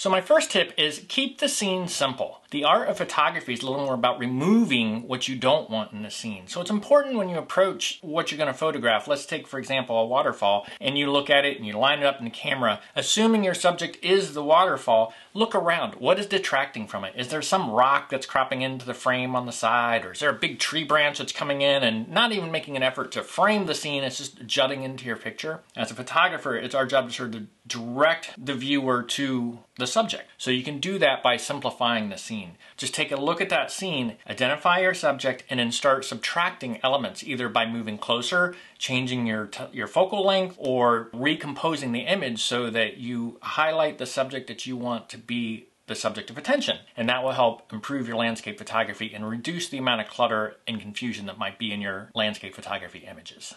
So my first tip is keep the scene simple. The art of photography is a little more about removing what you don't want in the scene. So it's important when you approach what you're going to photograph. Let's take, for example, a waterfall, and you look at it and you line it up in the camera. Assuming your subject is the waterfall, look around. What is detracting from it? Is there some rock that's cropping into the frame on the side? Or is there a big tree branch that's coming in and not even making an effort to frame the scene? It's just jutting into your picture. As a photographer, it's our job to sort of direct the viewer to the subject. So you can do that by simplifying the scene. Just take a look at that scene, identify your subject, and then start subtracting elements either by moving closer, changing your, your focal length, or recomposing the image so that you highlight the subject that you want to be the subject of attention. And that will help improve your landscape photography and reduce the amount of clutter and confusion that might be in your landscape photography images.